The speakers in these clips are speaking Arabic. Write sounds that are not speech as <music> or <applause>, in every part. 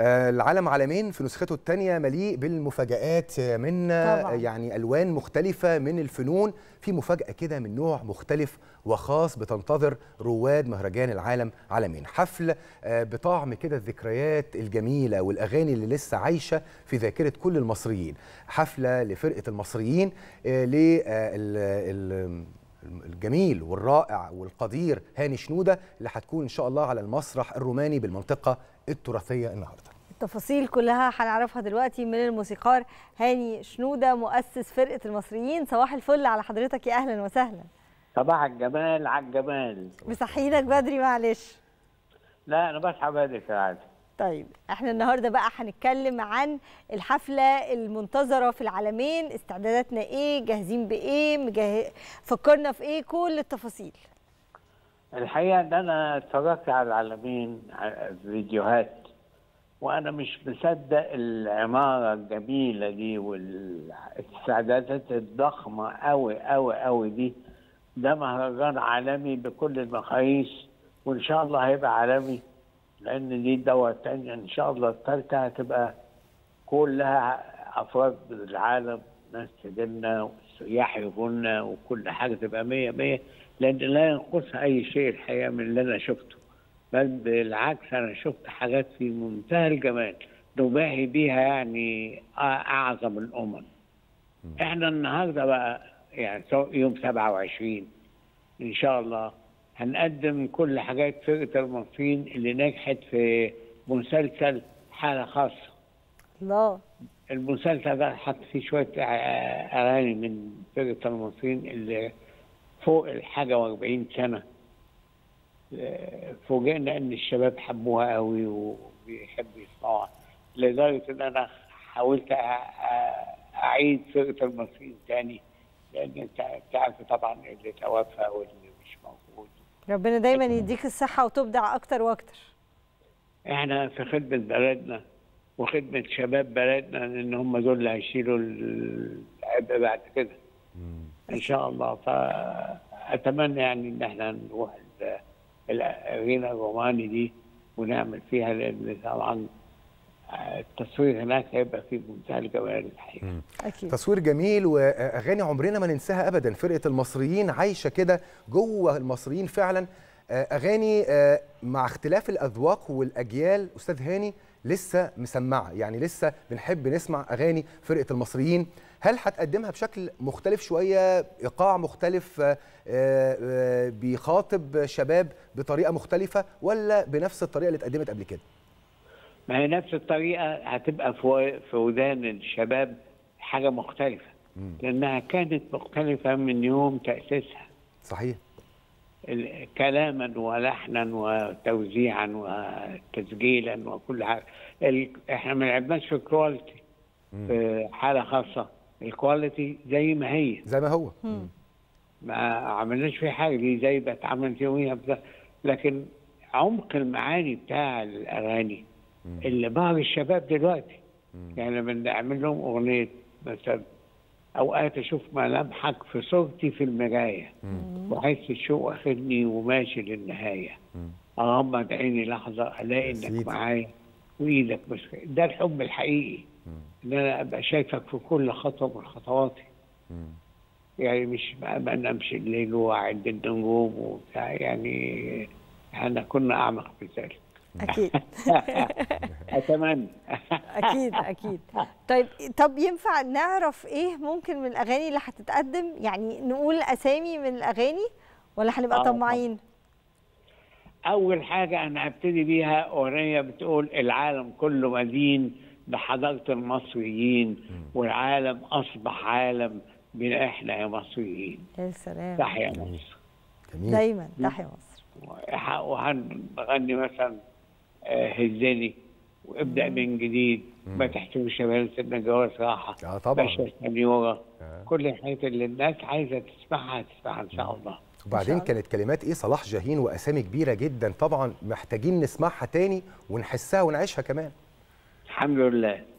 العالم عالمين في نسخته الثانية مليء بالمفاجآت من طبعاً. يعني ألوان مختلفة من الفنون. في مفاجأة كده من نوع مختلف وخاص بتنتظر رواد مهرجان العالم عالمين. حفل آه، بطعم كده الذكريات الجميلة والأغاني اللي لسه عايشة في ذاكرة كل المصريين. حفلة لفرقة المصريين لل الجميل والرائع والقدير هاني شنودة اللي هتكون إن شاء الله على المسرح الروماني بالمنطقة التراثية النهاردة. التفاصيل كلها هنعرفها دلوقتي من الموسيقار هاني شنودة مؤسس فرقة المصريين. صباح الفل على حضرتك. يا أهلا وسهلا. صباح الجمال على الجمال. مصحينك بدري معلش. لا أنا بصحى بدري ساعات طيب إحنا النهارده بقى هنتكلم عن الحفلة المنتظرة في العالمين استعداداتنا إيه جاهزين بإيه مجه... فكرنا في إيه كل التفاصيل. الحقيقة إن أنا اتفرجت على العالمين على فيديوهات وأنا مش مصدق العمارة الجميلة دي والإستعدادات الضخمة قوي قوي قوي دي. ده مهرجان عالمي بكل المقاييس وإن شاء الله هيبقى عالمي. لأن دي الدوره الثانية إن شاء الله الثالثه هتبقى كلها أفراد العالم ناس تجينا والسياح يجونا وكل حاجة تبقى مية مية لأن لا ينقصها أي شيء الحقيقة من اللي أنا شفته. بل بالعكس أنا شفت حاجات في منتهى الجمال نباهي بيها يعني أعظم الأمم. إحنا النهارده بقى يعني يوم 27 إن شاء الله هنقدم كل حاجات فرقه المصريين اللي نجحت في مسلسل حالة خاصة. الله. المسلسل ده حط فيه شوية أ- أغاني من فرقه المصريين اللي فوق الحاجة و40 سنة. آه، فوجئنا إن الشباب حبوها قوي وبيحبوا يسمعوها لدرجة إن أنا حاولت أ- أ- أعيد فرقه المصريين تاني لأن أنت تعرف طبعا اللي توفى واللي مش موجود. ربنا دايما يديك الصحة وتبدع أكتر وأكتر. إحنا في خدمة بلدنا وخدمة شباب بلدنا ان هم دول اللي هيشيلوا العبء بعد كده. إن شاء الله. فأتمنى يعني إن إحنا نروح ال- الأرينا الروماني دي ونعمل فيها لأن طبعا التصوير هناك هيبقى في منتهى الجمال الحقيقة. أكيد. تصوير جميل وأغاني عمرنا ما ننساها ابدا. فرقة المصريين عايشة كده جوه المصريين فعلا. آه، أغاني آه، مع اختلاف الأذواق والأجيال أستاذ هاني لسه مسمعة. يعني لسه بنحب نسمع أغاني فرقة المصريين. هل هتقدمها بشكل مختلف شوية؟ إيقاع مختلف؟ آه، بيخاطب شباب بطريقة مختلفة؟ ولا بنفس الطريقة اللي اتقدمت قبل كده؟ ما هي نفس الطريقة هتبقى في في ودان الشباب حاجة مختلفة لأنها كانت مختلفة من يوم تأسيسها. صحيح. كلاما ولحنا وتوزيعا وتسجيلا وكل حاجة. ال... إحنا ما لعبناش في ال quality في حالة خاصة. ال quality زي ما هي. زي ما هو. ما عملناش فيه حاجة دي زي ما اتعملت يوميها. لكن عمق المعاني بتاع الأغاني اللي بعض الشباب دلوقتي. يعني لما نعمل لهم أغنية مثلا أوقات أشوف ملامحك في صورتي في المراية. واحس الشوق واخدني وماشي للنهاية. اغمض عيني لحظة ألاقي. إنك معايا وإيدك مش ده الحب الحقيقي. إن أنا أبقى شايفك في كل خطوة من خطواتي. يعني مش ما ما نمشي الليل واعد النجوم وبتاع. يعني إحنا كنا أعمق في ذلك أكيد. <laughs> اتمنى <laughs> أكيد أكيد. طيب طب ينفع نعرف إيه ممكن من الأغاني اللي هتتقدم؟ يعني نقول أسامي من الأغاني ولا هنبقى آه، طماعين؟ أول حاجة أنا هبتدي بيها أغنية بتقول العالم كله مدين بحضارة المصريين والعالم أصبح عالم بنا إحنا يا مصريين. يا سلام. تحيا مصر. جميل. دايما تحيا مصر. وح- وهنغني مثلا آه، هزني وابدأ من جديد. ما تحتويش شباب سيدنا جواز راحه آه طبعا. باشا آه. كل الحاجات اللي الناس عايزة تسمعها تسمعها إن شاء الله. وبعدين. كانت كلمات إيه؟ صلاح جاهين وأسامي كبيرة جدا. طبعا محتاجين نسمعها تاني ونحسها ونعيشها كمان. الحمد لله. آه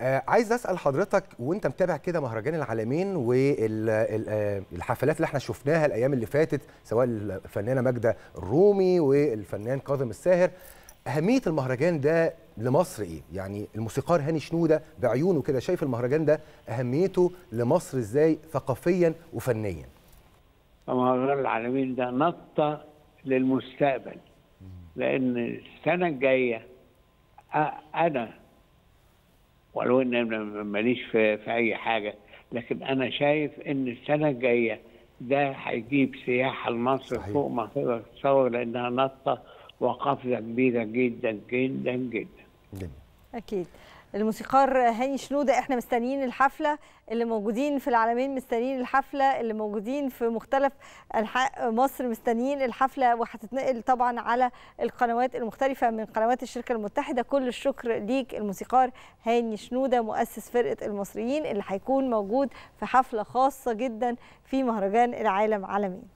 عايز أسأل حضرتك وأنت متابع كده مهرجان العالمين والحفلات اللي إحنا شفناها الأيام اللي فاتت سواء الفنانة ماجدة الرومي والفنان كاظم الساهر أهمية المهرجان ده لمصر إيه؟ يعني الموسيقار هاني شنودة بعيونه كده شايف المهرجان ده أهميته لمصر إزاي ثقافيا وفنيا؟ مهرجان العالمين ده نطة للمستقبل لأن السنة الجاية أ- أنا ولو إن أنا ماليش في, في أي حاجة لكن أنا شايف إن السنة الجاية ده هيجيب سياحة لمصر صحيح. فوق ما تقدر تتصور لأنها نطة وقفزة كبيرة جدا جدا جدا جميل. أكيد الموسيقار هاني شنودة إحنا مستنيين الحفلة اللي موجودين في العالمين مستنيين الحفلة اللي موجودين في مختلف أنحاء مصر مستنيين الحفلة وهتتنقل طبعا على القنوات المختلفة من قنوات الشركة المتحدة. كل الشكر ليك الموسيقار هاني شنودة مؤسس فرقة المصريين اللي هيكون موجود في حفلة خاصة جدا في مهرجان العالم عالمين